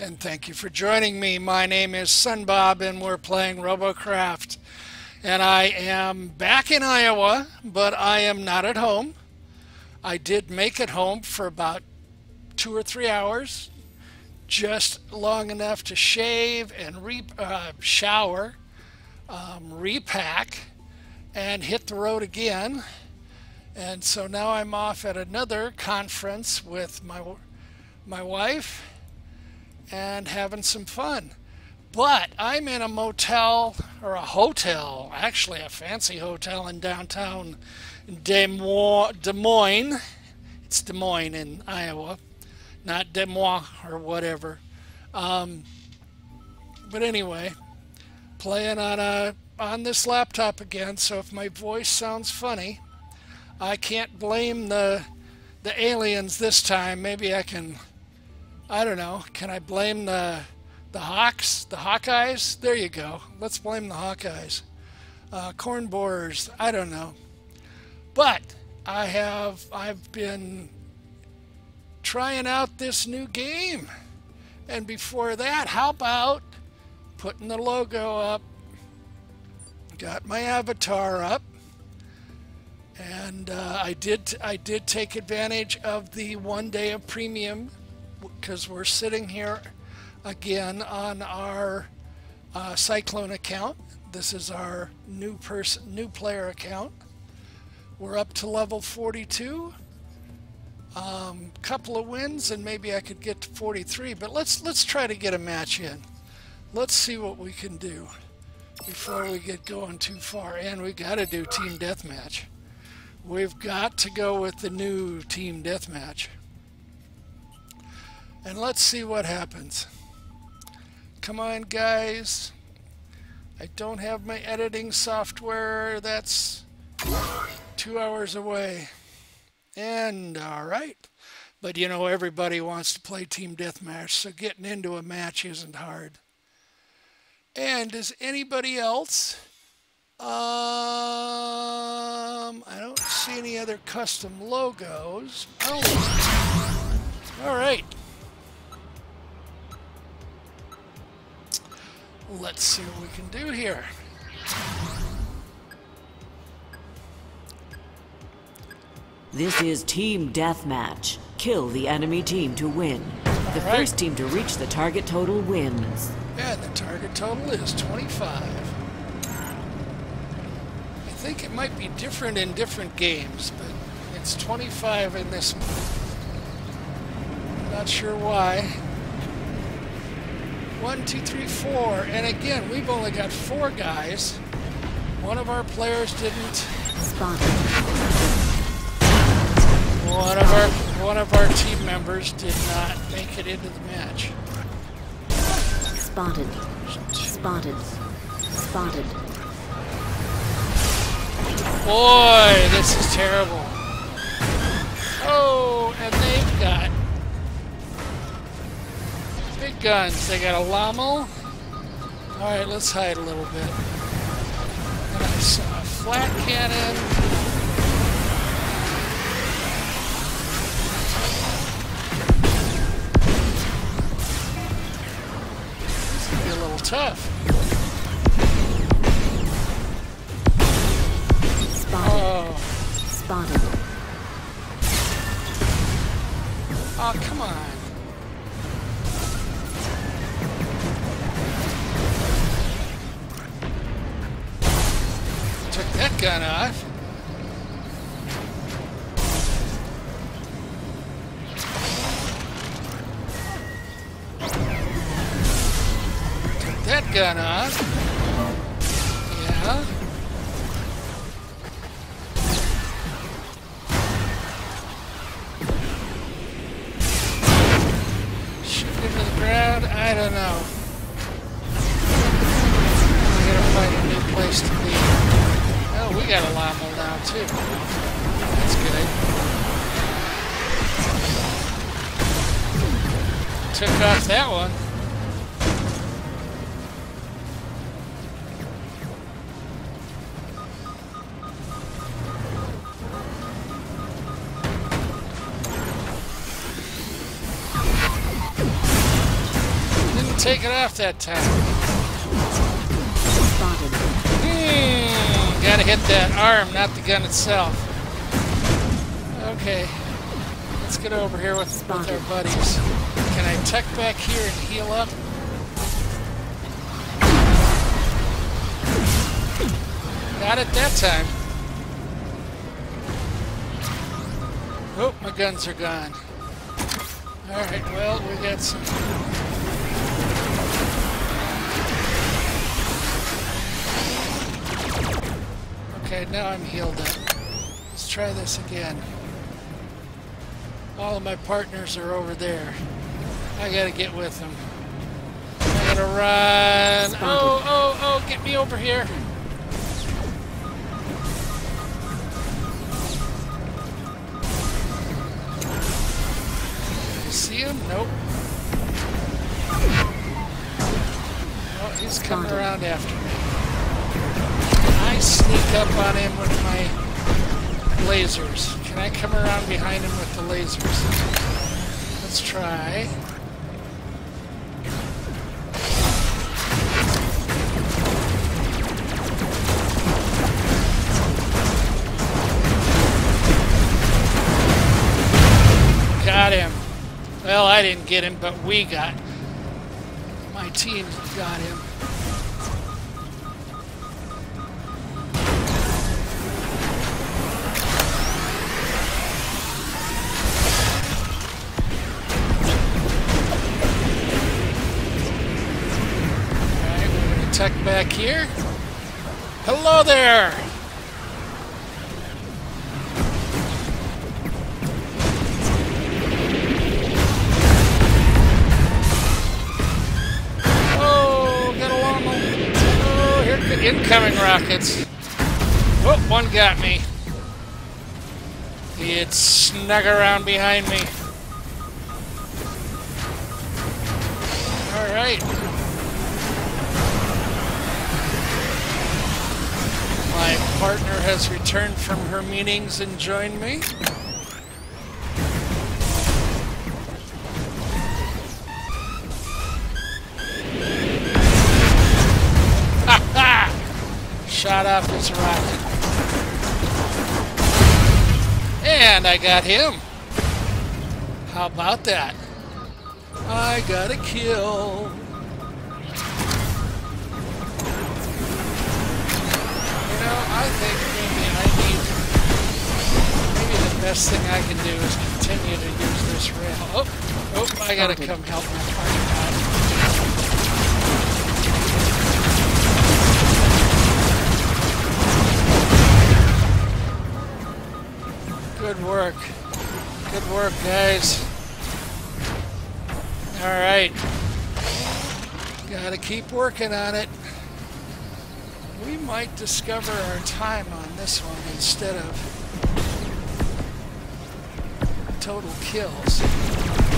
and thank you for joining me. My name is Sunbob, and we're playing Robocraft. And I am back in Iowa, but I am not at home. I did make it home for about two or three hours, just long enough to shave and re uh, shower, um, repack, and hit the road again. And so now I'm off at another conference with my my wife and having some fun. But I'm in a motel or a hotel, actually a fancy hotel in downtown Des Moines. It's Des Moines in Iowa, not Des Moines or whatever. Um, but anyway, playing on a on this laptop again. So if my voice sounds funny, I can't blame the the aliens this time. Maybe I can I don't know. Can I blame the the Hawks, the Hawkeyes? There you go. Let's blame the Hawkeyes. Uh, corn borers. I don't know. But I have I've been trying out this new game. And before that, how about putting the logo up? Got my avatar up. And uh, I did I did take advantage of the one day of premium because we're sitting here again on our uh, Cyclone account. This is our new person, new player account. We're up to level 42. Um, couple of wins and maybe I could get to 43, but let's let's try to get a match in. Let's see what we can do before we get going too far. And we got to do team deathmatch. We've got to go with the new team deathmatch. And let's see what happens. Come on, guys. I don't have my editing software. That's two hours away. And all right. But you know, everybody wants to play Team Deathmatch, so getting into a match isn't hard. And does anybody else? Um, I don't see any other custom logos. Oh, all right. Let's see what we can do here. This is Team Deathmatch. Kill the enemy team to win. The right. first team to reach the target total wins. Yeah, the target total is 25. I think it might be different in different games, but it's 25 in this one. Not sure why. One, two, three, four. And again, we've only got four guys. One of our players didn't. Spotted. One of our one of our team members did not make it into the match. Spotted. Spotted. Spotted. Boy, this is terrible. Oh, and they've got guns. They got a Lommel. Alright, let's hide a little bit. And I saw a flat cannon. This is be a little tough. Spotted. Oh. Spotted. Oh, come on. Off. Took that gun off. That one. take it off that time. Hmm, gotta hit that arm, not the gun itself. Okay, let's get over here with, with our buddies. Can I tuck back here and heal up? Got it that time. Oh, my guns are gone. Alright, well, we got some... Okay, now I'm healed up. Let's try this again. All of my partners are over there. I gotta get with them. I gotta run. Oh, oh, oh, get me over here. You see him? Nope. Oh, he's coming Spotted. around after me. I sneak up on him with my lasers. Can I come around behind him with the lasers? Let's try. Got him. Well, I didn't get him, but we got. My team got him. Alright, tuck back here. Hello there! Oh, got a. Oh, here co- incoming rockets. Oh, one got me. It snuck around behind me. All partner has returned from her meetings and joined me. Shot off his rocket. And I got him. How about that? I got a kill. Best thing I can do is continue to use this rail. Oh, oh, I gotta come help my partner out. Good work. Good work, guys. All right. Gotta keep working on it. We might discover our time on this one instead of total kills.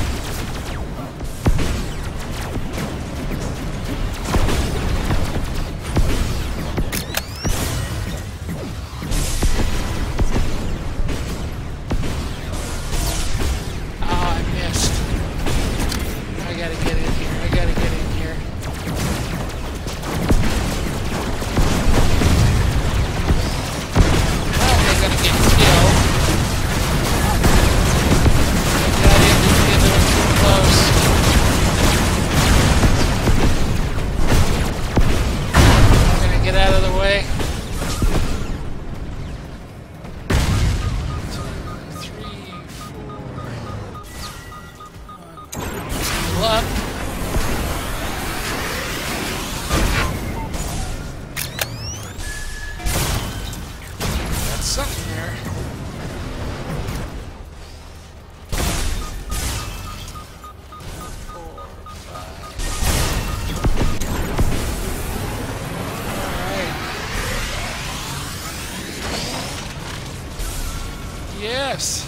Yes.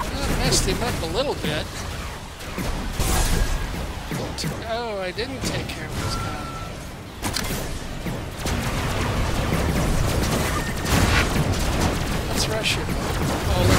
Well, messed him up a little bit. Oh, I didn't take care of this guy. Let's rush him. Oh,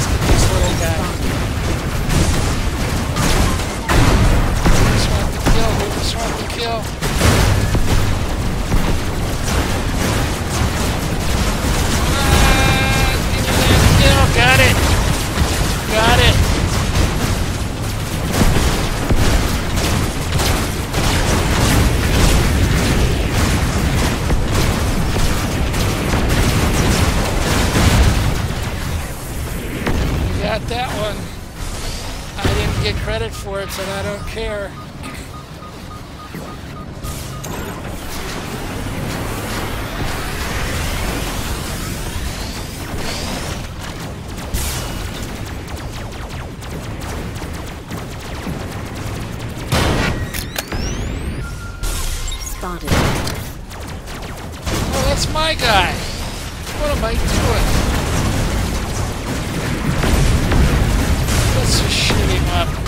credit for it, but I don't care. Spotted. Oh, that's my guy. What am I doing? Let's just shoot him up.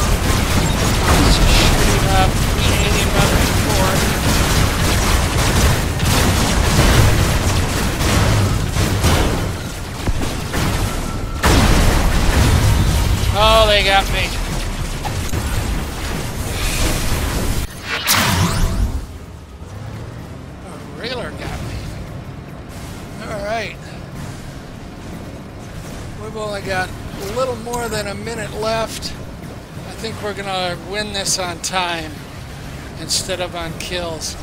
Oh, they got me. A railer got me. Alright. We've only got a little more than a minute left. I think we're going to win this on time instead of on kills.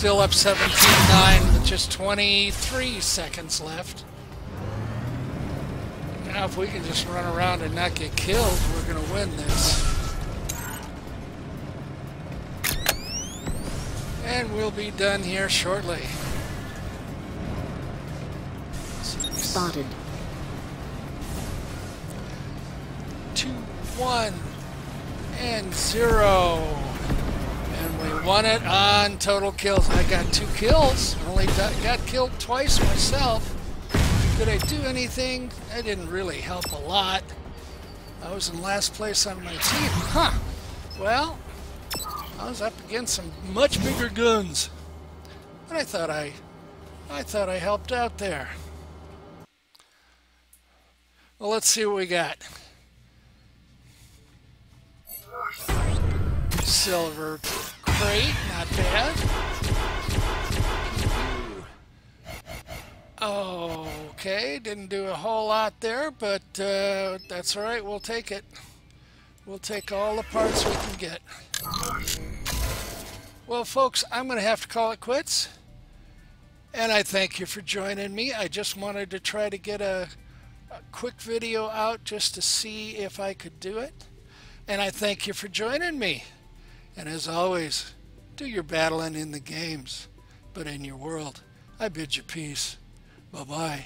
Still up 17-9 with just 23 seconds left. Now, if we can just run around and not get killed, we're going to win this. And we'll be done here shortly. Spotted. two, one, and zero. We won it on total kills. I got two kills. Only got got killed twice myself. Did I do anything? I didn't really help a lot. I was in last place on my team. Huh. Well, I was up against some much bigger guns. And I thought I I thought I helped out there. Well, let's see what we got. Silver crate, not bad. Okay, didn't do a whole lot there, but uh, that's all right. We'll take it. We'll take all the parts we can get. Well, folks, I'm going to have to call it quits. And I thank you for joining me. I just wanted to try to get a, a quick video out just to see if I could do it. And I thank you for joining me. And as always, do your battling in the games, but in your world, I bid you peace. Bye bye.